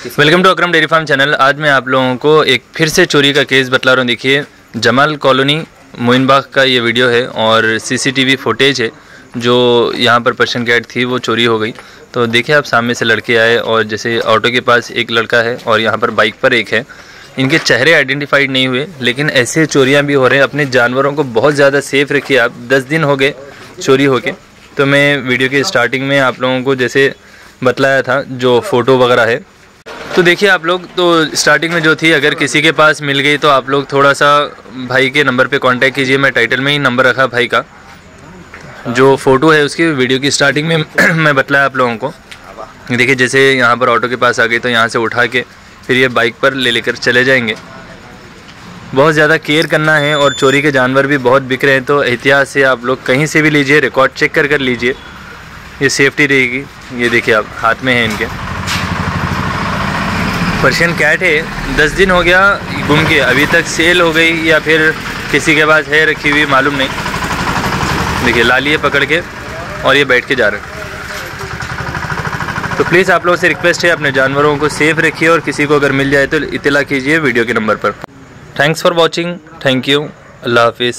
Welcome to Akram dairy farm channel. आज मैं आप लोगों को एक फिर से चोरी का केस बतला रहा हूँ। देखिए, जमाल कॉलोनी मोइनबाग का ये वीडियो है और सीसीटीवी फुटेज है, जो यहाँ पर पर्शियन कैट थी, वो चोरी हो गई। तो देखिए, आप सामने से लड़के आए और जैसे ऑटो के पास एक लड़का है और यहाँ पर बाइक पर एक है। इनके चेहरे आइडेंटिफाइड नहीं हुए, लेकिन ऐसे चोरियाँ भी हो रहे हैं। अपने जानवरों को बहुत ज़्यादा सेफ़ रखिए आप। दस दिन हो गए चोरी होके। तो मैं वीडियो के स्टार्टिंग में आप लोगों को जैसे बतलाया था, जो फ़ोटो वगैरह है तो देखिए, आप लोग तो स्टार्टिंग में जो थी, अगर किसी के पास मिल गई तो आप लोग थोड़ा सा भाई के नंबर पे कांटेक्ट कीजिए। मैं टाइटल में ही नंबर रखा भाई का। जो फ़ोटो है, उसकी वीडियो की स्टार्टिंग में मैं बतलाया आप लोगों को। देखिए, जैसे यहाँ पर ऑटो के पास आ गई तो यहाँ से उठा के फिर ये बाइक पर ले लेकर चले जाएँगे। बहुत ज़्यादा केयर करना है और चोरी के जानवर भी बहुत बिक रहे हैं तो एहतियात से आप लोग कहीं से भी लीजिए रिकॉर्ड चेक कर कर लीजिए। ये सेफ्टी रहेगी। ये देखिए, आप हाथ में है इनके। पर्शियन कैट है दस दिन हो गया घूम के। अभी तक सेल हो गई या फिर किसी के पास है रखी हुई, मालूम नहीं। देखिए, ला लिए पकड़ के और ये बैठ के जा रहे हैं। तो प्लीज़ आप लोगों से रिक्वेस्ट है, अपने जानवरों को सेफ़ रखिए और किसी को अगर मिल जाए तो इतला कीजिए वीडियो के नंबर पर। Thanks for watching thank you अल्लाह हाफिज़।